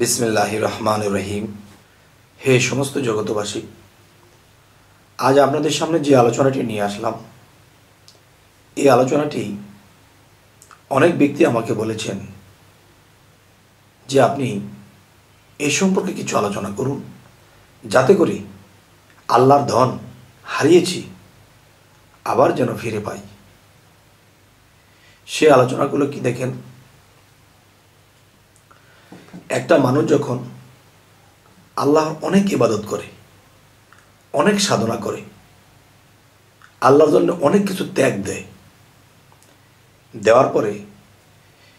বিসমিল্লাহ রহমান রহিম। হে সমস্ত জগতবাসী আজ আপনাদের সামনে যে আলোচনাটি নিয়ে আসলাম, এই আলোচনাটি অনেক ব্যক্তি আমাকে বলেছেন যে আপনি এ সম্পর্কে কিছু আলোচনা করুন, যাতে করে আল্লাহর ধন হারিয়েছি, আবার যেন ফিরে পাই। সে আলোচনাগুলো কি দেখেন? একটা মানুষ যখন আল্লাহর অনেক ইবাদত করে, অনেক সাধনা করে, আল্লাহর জন্য অনেক কিছু ত্যাগ দেয়, দেওয়ার পরে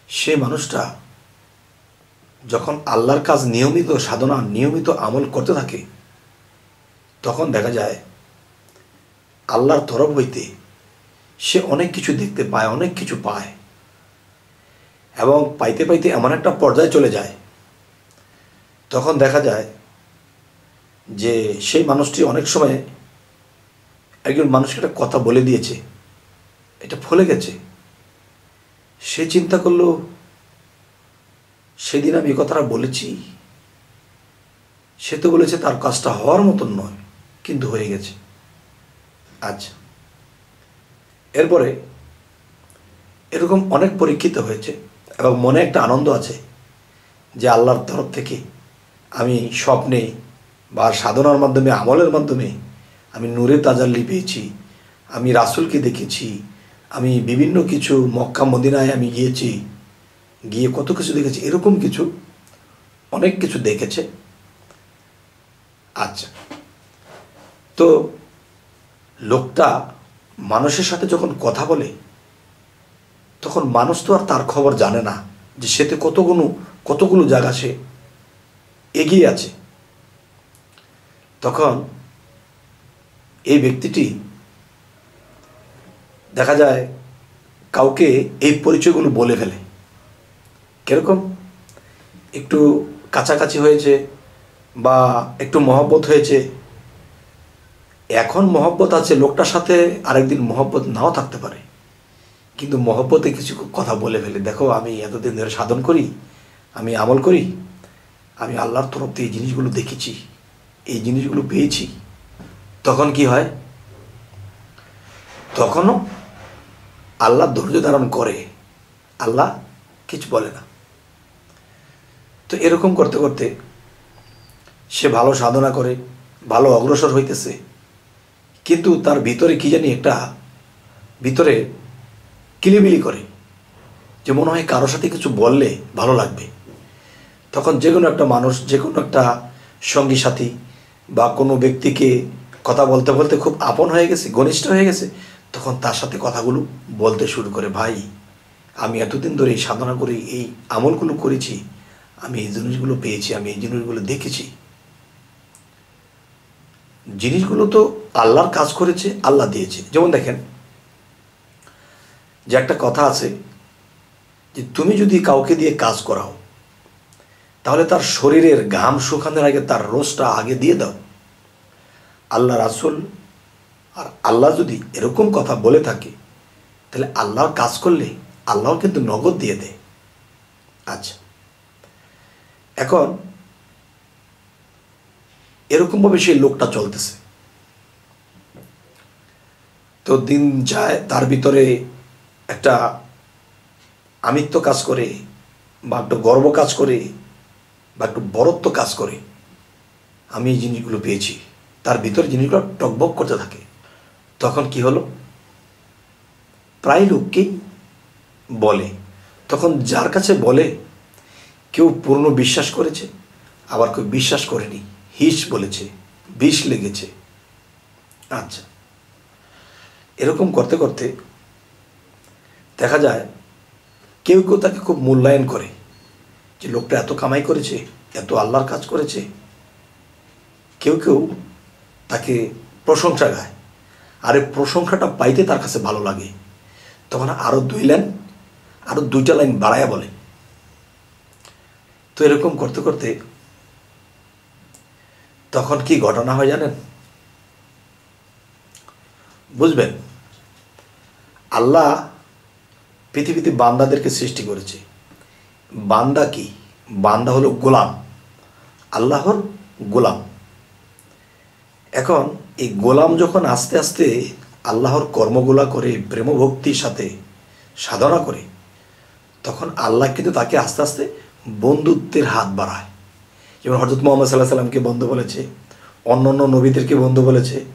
সে মানুষটা যখন আল্লাহর কাজ নিয়মিত, সাধনা নিয়মিত আমল করতে থাকে, তখন দেখা যায় আল্লাহর তরফ হইতে সে অনেক কিছু দেখতে পায়, অনেক কিছু পায় এবং পাইতে পাইতে এমন একটা পর্যায়ে চলে যায় তখন দেখা যায় যে সেই মানুষটি অনেক সময় একজন মানুষকে একটা কথা বলে দিয়েছে, এটা ফলে গেছে। সে চিন্তা করল, সেদিন আমি কথাটা বলেছি। সে তো বলেছে তার কাজটা হওয়ার মতন নয়, কিন্তু হয়ে গেছে। আচ্ছা এরপরে এরকম অনেক পরীক্ষিত হয়েছে এবং মনে একটা আনন্দ আছে যে আল্লাহর তরফ থেকে আমি স্বপ্নে বা সাধনার মাধ্যমে, আমলের মাধ্যমে আমি নূরে তাজাল্লি পেয়েছি, আমি রাসুলকে দেখেছি, আমি বিভিন্ন কিছু মক্কা মদিনায় আমি গিয়েছি, গিয়ে কত কিছু দেখেছি, এরকম কিছু, অনেক কিছু দেখেছে। আচ্ছা। তো লোকটা মানুষের সাথে যখন কথা বলে, তখন মানুষ তো আর তার খবর জানে না যে সেতে কতগুলো কতগুলো জায়গা সে এগিয়ে আছে। তখন এই ব্যক্তিটি দেখা যায় কাউকে এই পরিচয়গুলো বলে ফেলে। কীরকম? একটু কাছাকাছি হয়েছে বা একটু মহব্বত হয়েছে। এখন মহব্বত আছে, লোকটার সাথে আরেকদিন মহব্বত নাও থাকতে পারে। কিন্তু মহব্বতে কিছু কথা বলে ফেলে। দেখো, আমি এতদিন ধরে সাধন করি, আমি আমল করি আমি আল্লাহর তরফ থেকে এই জিনিসগুলো দেখেছি, এই জিনিসগুলো পেয়েছি। তখন কি হয়? তখনও আল্লাহ ধৈর্য ধারণ করে, আল্লাহ কিছু বলে না। তো এরকম করতে করতে সে ভালো সাধনা করে, ভালো অগ্রসর হইতেছে। কিন্তু তার ভিতরে কি জানি একটা, ভিতরে কিলিবিলি করে, যে মনে হয় কারোর সাথে কিছু বললে ভালো লাগবে। তখন যে কোনো একটা মানুষ, যে কোনো একটা সঙ্গী সাথী বা কোনো ব্যক্তিকে কথা বলতে বলতে খুব আপন হয়ে গেছে, ঘনিষ্ঠ হয়ে গেছে, তখন তার সাথে কথাগুলো বলতে শুরু করে, ভাই, আমি এতদিন ধরে এই সাধনা করে, এই আমলগুলো করেছি, আমি এই জিনিসগুলো পেয়েছি, আমি এই জিনিসগুলো দেখেছি। জিনিসগুলো তো আল্লাহর কাজ করেছে, আল্লাহ দিয়েছে। যেমন দেখেন, যে একটা কথা আছে যে, তুমি যদি কাউকে দিয়ে কাজ করাও তাহলে তার শরীরের ঘাম শুকানোর আগে তার রোজটা আগে দিয়ে দাও। আল্লাহ রাসুল আর আল্লাহ যদি এরকম কথা বলে থাকে, তাহলে আল্লাহর কাজ করলে আল্লাহ কিন্তু নগদ দিয়ে দেয়। আচ্ছা এখন এরকমভাবে সেই লোকটা চলতেছে। তো দিন যায়, তার ভিতরে একটা আমিত্ব কাজ করে বা একটু গর্ব কাজ করে বা একটু বরত্ব কাজ করে, আমি এই জিনিসগুলো পেয়েছি। তার ভিতরে জিনিসগুলো টকবক করতে থাকে। তখন কি হলো? প্রায় লোককেই বলে। তখন যার কাছে বলে, কেউ পূর্ণ বিশ্বাস করেছে, আবার কেউ বিশ্বাস করেনি। হিস বলেছে, বিষ লেগেছে। আচ্ছা। এরকম করতে করতে দেখা যায়, কেউ কেউ তাকে খুব মূল্যায়ন করে। যে লোকটা এত কামাই করেছে, এত আল্লাহর কাজ করেছে, কেউ কেউ তাকে প্রশংসা গায়। আর এই প্রশংসাটা পাইতে তার কাছে ভালো লাগে। তখন আরও দুই লাইন আরও দুইটা লাইন বাড়ায়া বলে। তো এরকম করতে করতে তখন কি ঘটনা হয় জানেন? বুঝবেন, আল্লাহ পৃথিবীতে বান্দাদেরকে সৃষ্টি করেছে। বান্দা কি? বান্দা হলো গোলাম। আল্লাহর গোলাম। এখন এই গোলাম যখন আস্তে আস্তে আল্লাহর কর্মগুলা করে, প্রেমভক্তির সাথে সাধনা করে, তখন আল্লাহ কিন্তু তাকে আস্তে আস্তে বন্ধুত্বের হাত বাড়ায়। যেমন হজরত মোহাম্মদ সাল্লাহ সাল্লামকে বন্ধু বলেছে, অন্য অন্য নবীদেরকে বন্ধু বলেছে,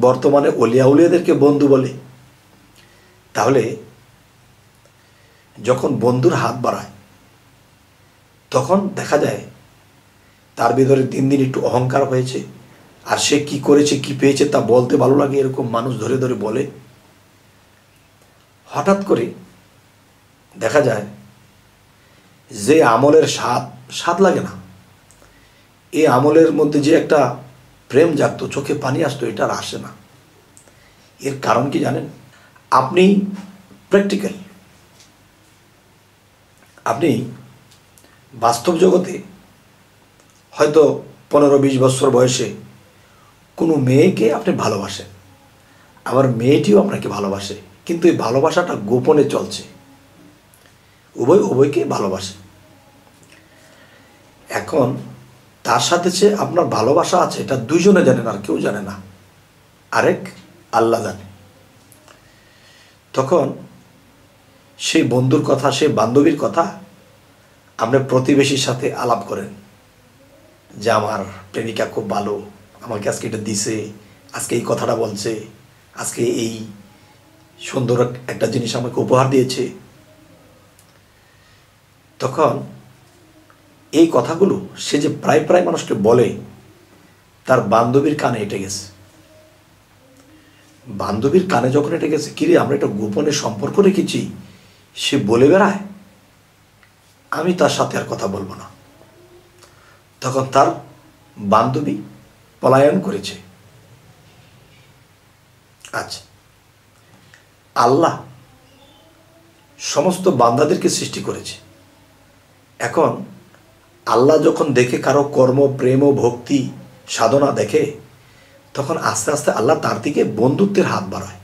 বর্তমানে অলিয়া উলিয়াদেরকে বন্ধু বলে। তাহলে যখন বন্ধুর হাত বাড়ায় তখন দেখা যায় তার ভিতরে দিন দিন একটু অহংকার হয়েছে। আর সে কি করেছে, কি পেয়েছে তা বলতে ভালো লাগে, এরকম মানুষ ধরে ধরে বলে। হঠাৎ করে দেখা যায় যে আমলের স্বাদ স্বাদ লাগে না। এই আমলের মধ্যে যে একটা প্রেম জাগত, চোখে পানি আসতো, এটা আর আসে না। এর কারণ কি জানেন? আপনি প্র্যাকটিক্যাল আপনি বাস্তব জগতে হয়তো পনেরো বিশ বছর বয়সে কোনো মেয়েকে আপনি ভালোবাসেন। আবার মেয়েটিও আপনাকে ভালোবাসে, কিন্তু এই ভালোবাসাটা গোপনে চলছে। উভয়, উভয়কে ভালোবাসে। এখন তার সাথে যে আপনার ভালোবাসা আছে, এটা দুইজনে জানেন আর কেউ জানে না। আরেক আল্লাহ জানে। তখন সেই বন্ধুর কথা, সেই বান্ধবীর কথা আপনি প্রতিবেশীর সাথে আলাপ করেন যে আমার প্রেমিকা খুব ভালো, আমাকে আজকে এটা দিছে, আজকে এই কথাটা বলছে, আজকে এই সুন্দর একটা জিনিস আমাকে উপহার দিয়েছে। তখন এই কথাগুলো সে যে প্রায় প্রায় মানুষকে বলে, তার বান্ধবীর কানে এটে গেছে। বান্ধবীর কানে যখন এটে গেছে, কিরে, আমরা একটা গোপনে সম্পর্ক রেখেছি? সে বলে বেড়ায় আমি তার সাথে আর কথা বলব না। তখন তার বান্ধবী পলায়ন করেছে। আচ্ছা আল্লাহ সমস্ত বান্দাদেরকে সৃষ্টি করেছে। এখন আল্লাহ যখন দেখে কারও কর্ম, প্রেম ও ভক্তি, সাধনা দেখে, তখন আস্তে আস্তে আল্লাহ তার দিকে বন্ধুত্বের হাত বাড়ায়।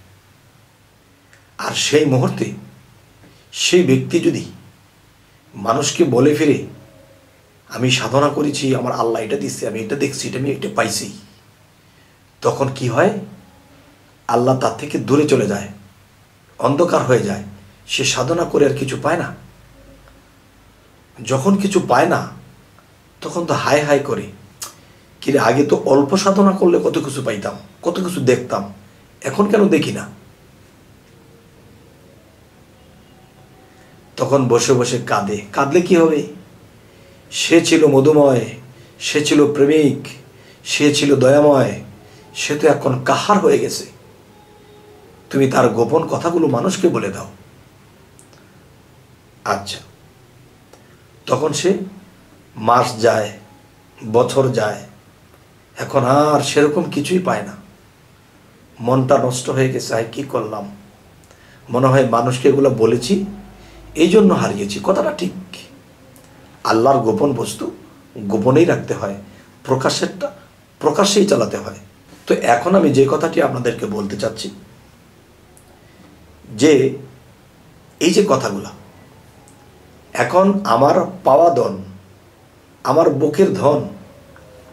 আর সেই মুহূর্তে সেই ব্যক্তি যদি মানুষকে বলে ফিরে আমি সাধনা করেছি, আমার আল্লাহ এটা দিচ্ছে, আমি এটা দেখছি, এটা আমি এটা পাইছি। তখন কি হয়? আল্লাহ তার থেকে দূরে চলে যায়, অন্ধকার হয়ে যায়, সে সাধনা করে আর কিছু পায় না। যখন কিছু পায় না, তখন তো হাই হাই করে, কিরে, আগে তো অল্প সাধনা করলে কত কিছু পাইতাম, কত কিছু দেখতাম, এখন কেন দেখি না? তখন বসে বসে কাঁদে। কাঁদলে কি হবে? সে ছিল মধুময়, সে ছিল প্রেমিক, সে ছিল দয়াময়, সে তো এখন কাহার হয়ে গেছে। তুমি তার গোপন কথাগুলো মানুষকে বলে দাও। আচ্ছা। তখন সে মাস যায়, বছর যায়, এখন আর সেরকম কিছুই পায় না। মনটা নষ্ট হয়ে গেছে, আয় কী করলাম? মনে হয় মানুষকে এগুলো বলেছি এই জন্য হারিয়েছি। কথাটা ঠিক। আল্লাহর গোপন বস্তু গোপনেই রাখতে হয়। প্রকাশেরটা প্রকাশ্যেই চালাতে হয়। তো এখন আমি যে কথাটি আপনাদেরকে বলতে চাচ্ছি, যে এই যে কথাগুলা, এখন আমার পাওয়া ধন, আমার বুকের ধন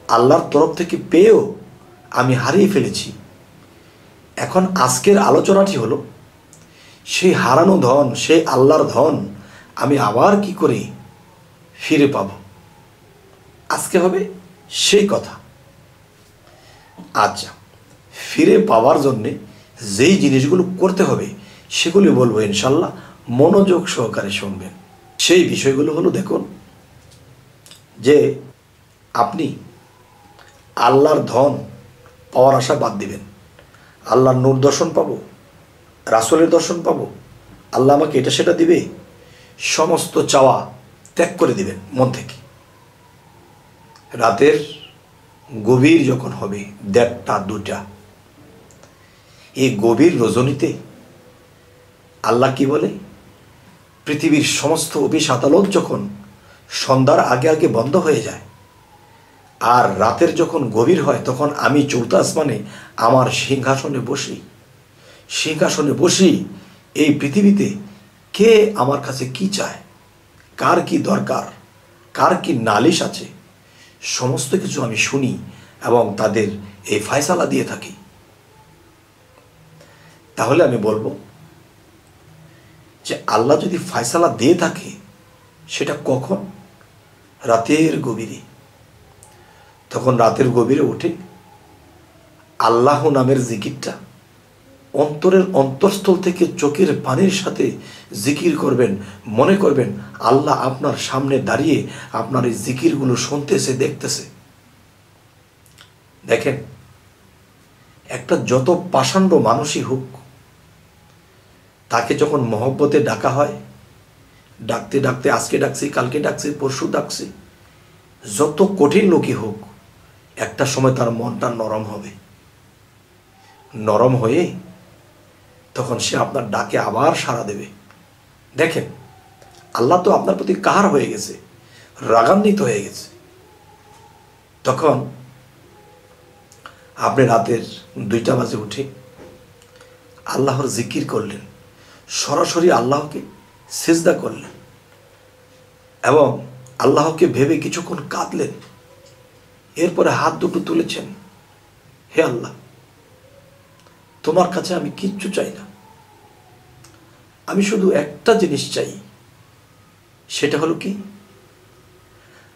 আল্লাহর তরফ থেকে পেয়েও আমি হারিয়ে ফেলেছি। এখন আজকের আলোচনাটি হলো সেই হারানো ধন, সেই আল্লাহর ধন আমি আবার কি করে ফিরে পাব? আজকে হবে সেই কথা। আচ্ছা ফিরে পাওয়ার জন্যে যেই জিনিসগুলো করতে হবে, সেগুলি বলব ইনশাল্লাহ। মনোযোগ সহকারে শুনবেন। সেই বিষয়গুলো হলো দেখুন, যে আপনি আল্লাহর ধন পাওয়ার আশা বাদ দিবেন। আল্লাহর দর্শন পাবো রাসলের দর্শন পাবো? আল্লাহ আমাকে এটা সেটা দিবে? সমস্ত চাওয়া ত্যাগ করে দিবেন মন থেকে। রাতের গভীর যখন হবে, দেড়টা, দুটা, এই গভীর রজনীতে আল্লাহ কি বলে? পৃথিবীর সমস্ত অফিস আদালত যখন সন্ধ্যার আগে আগে বন্ধ হয়ে যায়, আর রাতের যখন গভীর হয়, তখন আমি চৌথ আসমানে আমার সিংহাসনে বসি। সিংহাসনে বসি এই পৃথিবীতে কে আমার কাছে কি চায়? কার কি দরকার? কার কি নালিশ আছে? সমস্ত কিছু আমি শুনি এবং তাদের এই ফায়সালা দিয়ে থাকি। তাহলে আমি বলব যে আল্লাহ যদি ফায়সালা দিয়ে থাকে, সেটা কখন? রাতের গভীরে। তখন রাতের গভীরে উঠে আল্লাহ নামের জিকিরটা অন্তরের অন্তঃস্থল থেকে চোখের পানির সাথে জিকির করবেন, মনে করবেন, আল্লাহ আপনার সামনে দাঁড়িয়ে আপনার এই জিকিরগুলো শুনতেছে, দেখতেছে। দেখেন, একটা যত পাষাণ্ড মানুষই হোক, তাকে যখন মহব্বতে ডাকা হয়, ডাকতে ডাকতে, আজকে ডাকছি, কালকে ডাকছি, পরশু ডাকছি, যত কঠিন লোকই হোক, একটা সময় তার মনটা নরম হবে। নরম হয়ে তখন সে আপনার ডাকে আবার সাড়া দেবে। দেখেন, আল্লাহ তো আপনার প্রতি কাহার হয়ে গেছে, রাগান্বিত হয়ে গেছে। তখন আপনি রাতের দুইটা বাজে উঠে আল্লাহর জিকির করলেন, সরাসরি আল্লাহকে সেজদা করলেন এবং আল্লাহকে ভেবে কিছুক্ষণ কাঁদলেন। এরপরে হাত দুটো তুলেছেন, হে আল্লাহ। তোমার কাছে আমি কিচ্ছু চাই না। আমি শুধু একটা জিনিস চাই, সেটা হলো কি?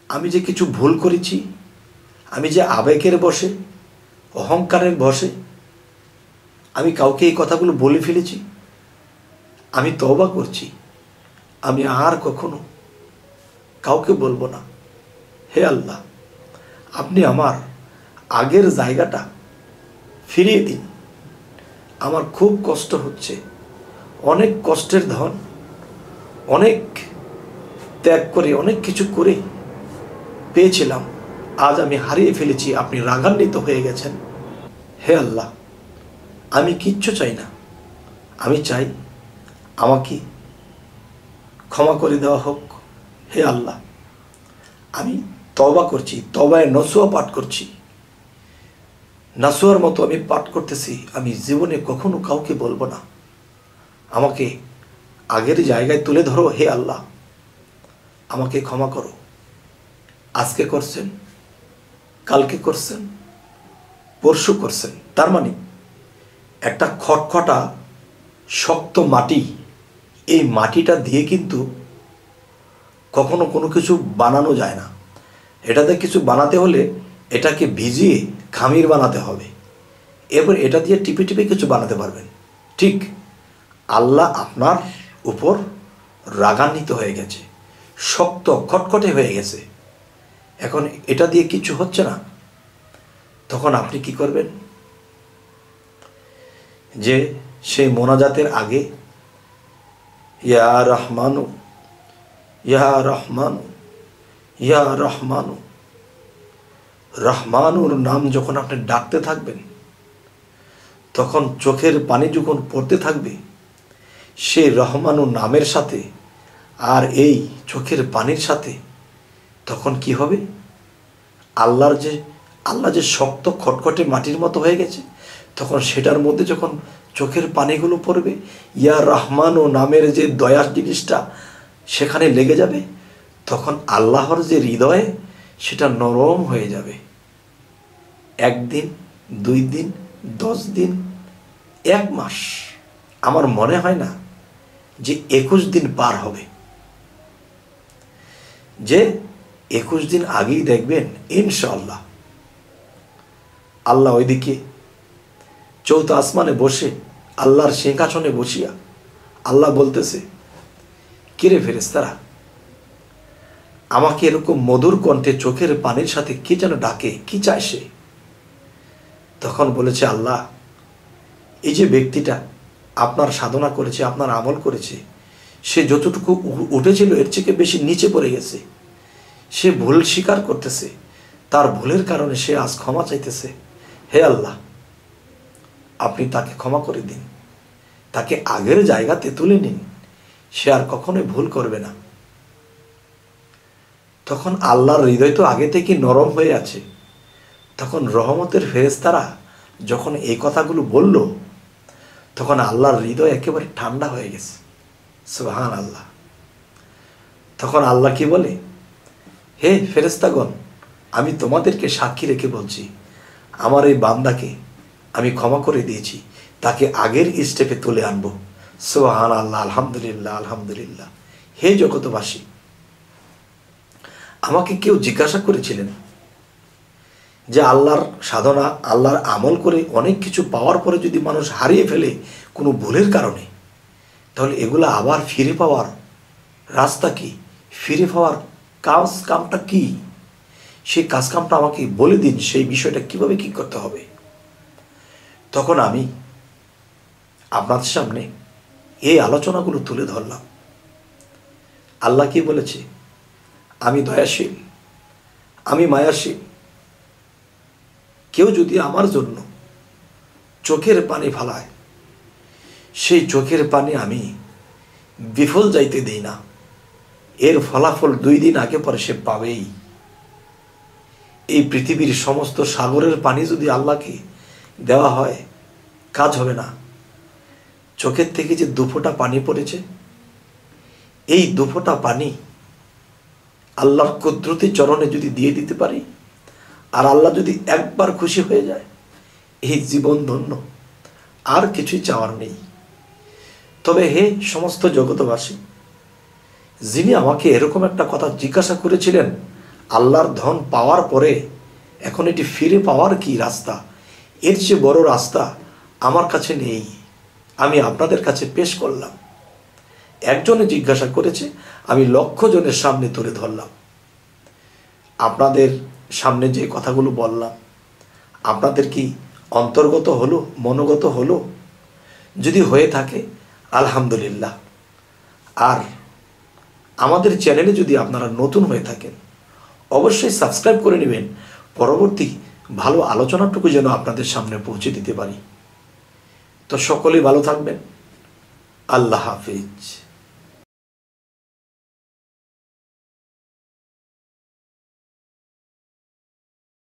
আমি যে কিছু ভুল করেছি, আমি যে আবেগের বসে, অহংকারের বসে, আমি কাউকে এই কথাগুলো বলে ফেলেছি, আমি তওবা করছি, আমি আর কখনো কাউকে বলব না। হে আল্লাহ, আপনি আমার আগের জায়গাটা ফিরিয়ে দিন। আমার খুব কষ্ট হচ্ছে। অনেক কষ্টের ধন, অনেক ত্যাগ করে, অনেক কিছু করে পেয়েছিলাম। আজ আমি হারিয়ে ফেলেছি, আপনি রাগান্বিত হয়ে গেছেন। হে আল্লাহ, আমি কিচ্ছু চাই না। আমি চাই আমাকে ক্ষমা করে দেওয়া হোক। হে আল্লাহ, আমি তবা করছি তবায় নসুয়া পাঠ করছি। নাসুয়ার মতো আমি পাঠ করতেছি, আমি জীবনে কখনো কাউকে বলব না। আমাকে আগের জায়গায় তুলে ধরো হে আল্লাহ। আমাকে ক্ষমা করো। আজকে করছেন, কালকে করছেন, পরশু করছেন। তার মানে একটা খটখটা শক্ত মাটি, এই মাটিটা দিয়ে কিন্তু কখনো কোনো কিছু বানানো যায় না। এটাতে কিছু বানাতে হলে এটাকে ভিজিয়ে খামির বানাতে হবে। এবার এটা দিয়ে টিপে টিপে কিছু বানাতে পারবেন। ঠিক আল্লাহ আপনার উপর রাগান্বিত হয়ে গেছে, শক্ত খটখটে হয়ে গেছে। এখন এটা দিয়ে কিছু হচ্ছে না। তখন আপনি কি করবেন? যে সেই মোনাজাতের আগে, ইয়া রহমানু ইয়া রহমানু ইয়া রহমানু রহমানুর নাম যখন আপনি ডাকতে থাকবেন, তখন চোখের পানি যখন পড়তে থাকবে, সে রহমানুর নামের সাথে আর এই চোখের পানির সাথে তখন কি হবে? আল্লাহর যে আল্লাহ যে শক্ত খটখটে মাটির মতো হয়ে গেছে, তখন সেটার মধ্যে যখন চোখের পানিগুলো পড়বে, ইয়া রহমান ও নামের যে দয়ার জিনিসটা সেখানে লেগে যাবে, তখন আল্লাহর যে হৃদয় সেটা নরম হয়ে যাবে। একদিন, দুই দিন, দশ দিন, এক মাস। আমার মনে হয় না যে একুশ দিন পার হবে। যে একুশ দিন আগেই দেখবেন ইনশাল্লাহ আল্লাহ ওইদিকে চৌথ আসমানে বসে, আল্লাহর সিংহাসনে বসিয়া আল্লাহ বলতেছে, কিরে ফেরেস্তারা আমাকে এরকম মধুর কণ্ঠে চোখের পানির সাথে কি যেন ডাকে? কি চায় সে? তখন বলেছে, আল্লাহ, এই যে ব্যক্তিটা আপনার সাধনা করেছে, আপনার আমল করেছে, সে যতটুকু উঠেছিল, এর থেকে বেশি নিচে পড়ে গেছে। সে ভুল স্বীকার করতেছে, তার ভুলের কারণে সে আজ ক্ষমা চাইতেছে। হে আল্লাহ, আপনি তাকে ক্ষমা করে দিন। তাকে আগের জায়গাতে তুলে নিন। সে আর কখনোই ভুল করবে না। তখন আল্লাহর হৃদয় তো আগে থেকে নরম হয়ে আছে। তখন রহমতের ফেরেস্তারা যখন এই কথাগুলো বলল, তখন আল্লাহর হৃদয় একেবারে ঠান্ডা হয়ে গেছে। সুহান আল্লাহ তখন আল্লাহ কি বলে, হে ফেরেস্তাগণ আমি তোমাদেরকে সাক্ষী রেখে বলছি, আমার এই বান্দাকে আমি ক্ষমা করে দিয়েছি, তাকে আগের স্টেপে তুলে আনব। সোহান আল্লাহ আলহামদুলিল্লাহ আলহামদুলিল্লাহ। হে জগতবাসী আমাকে কেউ জিজ্ঞাসা করেছিলেন যে আল্লাহর সাধনা, আল্লাহর আমল করে অনেক কিছু পাওয়ার পরে যদি মানুষ হারিয়ে ফেলে কোনো ভুলের কারণে, তাহলে এগুলো আবার ফিরে পাওয়ার রাস্তা কি? ফিরে পাওয়ার কাজ কামটা কি? সেই কাজ কামটা আমাকে বলে দিন, সেই বিষয়টা কীভাবে কি করতে হবে? তখন আমি আপনাদের সামনে এই আলোচনাগুলো তুলে ধরলাম। আল্লাহ কি বলেছে? আমি দয়াশীল, আমি মায়াশীল। কেউ যদি আমার জন্য চোখের পানি ফালায়, সেই চোখের পানি আমি বিফল যাইতে দিই না। এর ফলাফল দুই দিন আগে পরে সে পাবেই। এই পৃথিবীর সমস্ত সাগরের পানি যদি আল্লাহকে দেওয়া হয়, কাজ হবে না। চোখের থেকে যে দুফোটা পানি পড়েছে, এই দুফোটা পানি আল্লাহর কুদরতি চরণে যদি দিয়ে দিতে পারি, আর আল্লাহ যদি একবার খুশি হয়ে যায়, এই জীবন ধন্য, আর কিছুই চাওয়ার নেই। তবে হে সমস্ত জগতবাসী যিনি আমাকে এরকম একটা কথা জিজ্ঞাসা করেছিলেন, আল্লাহর ধন পাওয়ার পরে এখন এটি ফিরে পাওয়ার কি রাস্তা? এর চেয়ে বড় রাস্তা আমার কাছে নেই। আমি আপনাদের কাছে পেশ করলাম। একজনে জিজ্ঞাসা করেছে আমি লক্ষ জনের সামনে তুলে ধরলাম। আপনাদের সামনে যে কথাগুলো বললাম, আপনাদের কি অন্তর্গত হলো, মনোগত হলো? যদি হয়ে থাকে, আলহামদুলিল্লাহ। আর আমাদের চ্যানেলে যদি আপনারা নতুন হয়ে থাকেন, অবশ্যই সাবস্ক্রাইব করে নেবেন। পরবর্তী ভালো আলোচনাটুকু যেন আপনাদের সামনে পৌঁছে দিতে পারি। তো সকলেই ভালো থাকবেন। আল্লাহ হাফিজ।